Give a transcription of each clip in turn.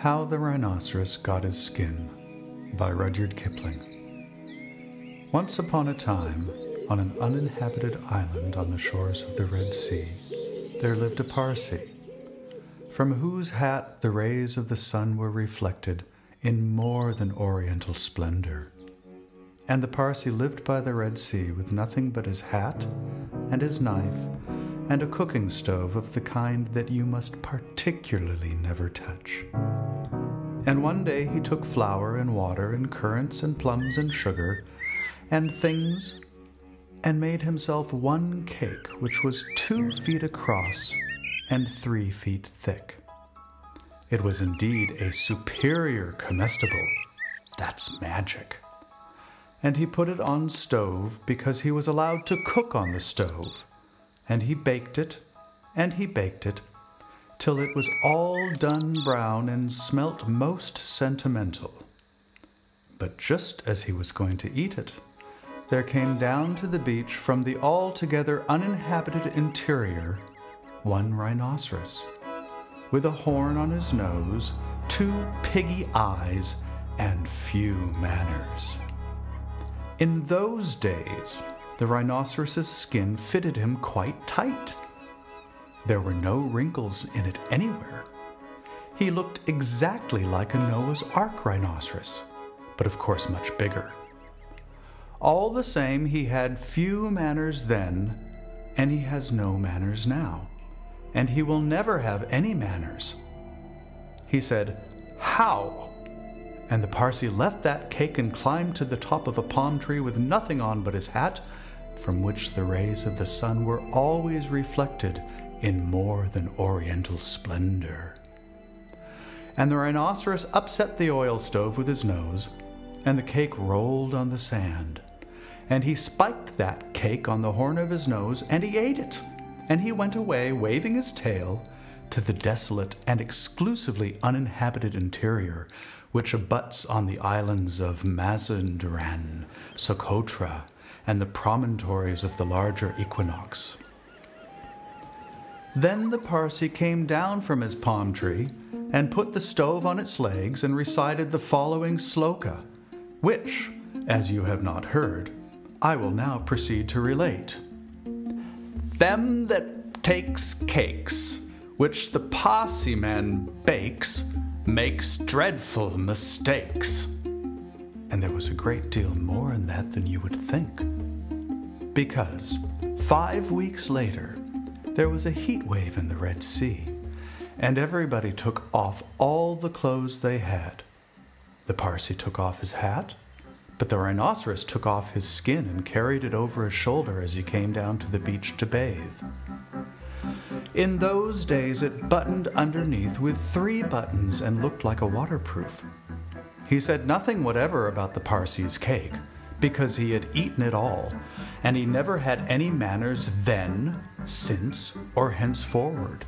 How the Rhinoceros Got His Skin by Rudyard Kipling. Once upon a time, on an uninhabited island on the shores of the Red Sea, there lived a Parsee, from whose hat the rays of the sun were reflected in more than oriental splendor. And the Parsee lived by the Red Sea with nothing but his hat and his knife and a cooking stove of the kind that you must particularly never touch. And one day he took flour and water and currants and plums and sugar and things and made himself one cake which was two feet across and three feet thick. It was indeed a superior comestible. That's magic. And he put it on stove because he was allowed to cook on the stove and he baked it, and he baked it, till it was all done brown and smelt most sentimental. But just as he was going to eat it, there came down to the beach from the altogether uninhabited interior one rhinoceros, with a horn on his nose, two piggy eyes, and few manners. In those days, the rhinoceros's skin fitted him quite tight. There were no wrinkles in it anywhere. He looked exactly like a Noah's Ark rhinoceros, but of course much bigger. All the same, he had few manners then, and he has no manners now, and he will never have any manners. He said, How? And the Parsee left that cake and climbed to the top of a palm tree with nothing on but his hat from which the rays of the sun were always reflected in more than oriental splendor. And the rhinoceros upset the oil stove with his nose, and the cake rolled on the sand. And he spiked that cake on the horn of his nose, and he ate it. And he went away, waving his tail, to the desolate and exclusively uninhabited interior, which abuts on the islands of Mazanderan, Socotra, and the promontories of the larger equinox. Then the Parsee came down from his palm tree and put the stove on its legs and recited the following sloka, which, as you have not heard, I will now proceed to relate. Them that takes cakes, which the Parsee man bakes, makes dreadful mistakes. And there was a great deal more in that than you would think. Because five weeks later, there was a heat wave in the Red Sea, and everybody took off all the clothes they had. The Parsee took off his hat, but the rhinoceros took off his skin and carried it over his shoulder as he came down to the beach to bathe. In those days, it buttoned underneath with three buttons and looked like a waterproof. He said nothing whatever about the Parsee's cake, because he had eaten it all, and he never had any manners then, since, or henceforward.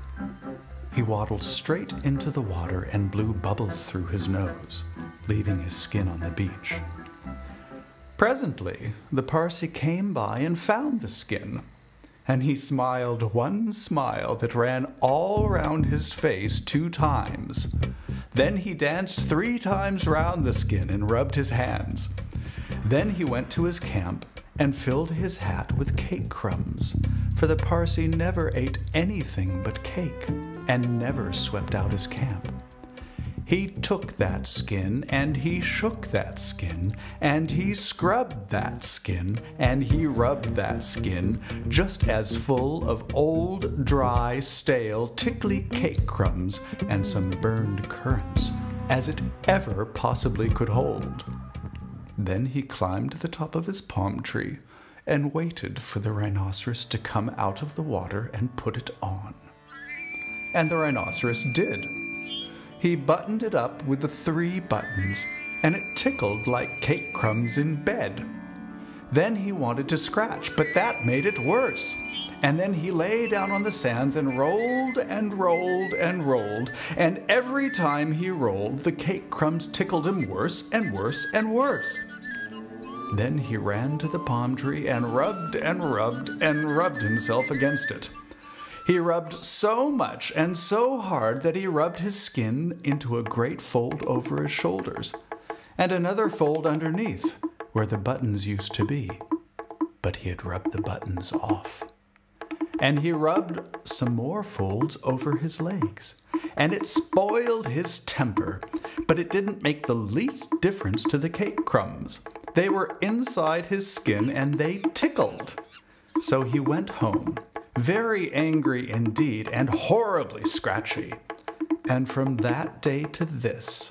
He waddled straight into the water and blew bubbles through his nose, leaving his skin on the beach. Presently, the Parsee came by and found the skin, and he smiled one smile that ran all round his face two times. Then he danced three times round the skin and rubbed his hands. Then he went to his camp and filled his hat with cake crumbs, for the Parsee never ate anything but cake and never swept out his camp. He took that skin and he shook that skin and he scrubbed that skin and he rubbed that skin just as full of old, dry, stale, tickly cake crumbs and some burned currants as it ever possibly could hold. Then he climbed to the top of his palm tree and waited for the rhinoceros to come out of the water and put it on. And the rhinoceros did. He buttoned it up with the three buttons, and it tickled like cake crumbs in bed. Then he wanted to scratch, but that made it worse. And then he lay down on the sands and rolled and rolled and rolled, and every time he rolled, the cake crumbs tickled him worse and worse and worse. Then he ran to the palm tree and rubbed and rubbed and rubbed himself against it. He rubbed so much and so hard that he rubbed his skin into a great fold over his shoulders, and another fold underneath, where the buttons used to be. But he had rubbed the buttons off. And he rubbed some more folds over his legs, and it spoiled his temper, but it didn't make the least difference to the cake crumbs. They were inside his skin and they tickled. So he went home, very angry indeed and horribly scratchy. And from that day to this,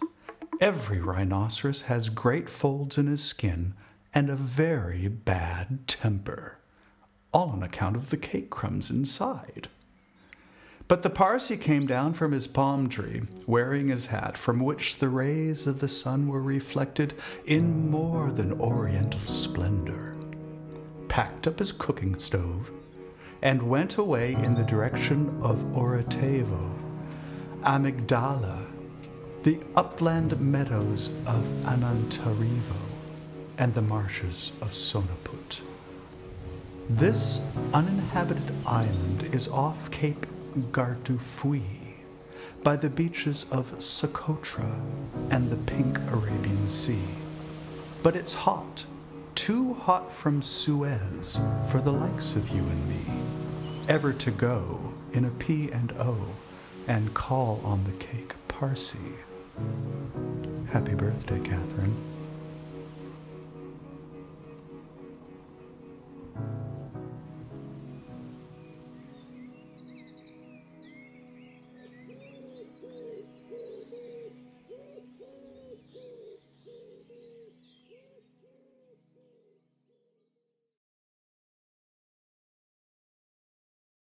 every rhinoceros has great folds in his skin and a very bad temper, all on account of the cake crumbs inside. But the Parsee came down from his palm tree, wearing his hat, from which the rays of the sun were reflected in more than oriental splendor, packed up his cooking stove, and went away in the direction of Orotavo, Amygdala, the upland meadows of Anantarivo, and the marshes of Sonaput. This uninhabited island is off Cape Gardafui by the beaches of Socotra and the pink Arabian Sea. But it's hot, too hot from Suez for the likes of you and me, ever to go in a P and O and call on the cake Parsee. Happy birthday, Catherine.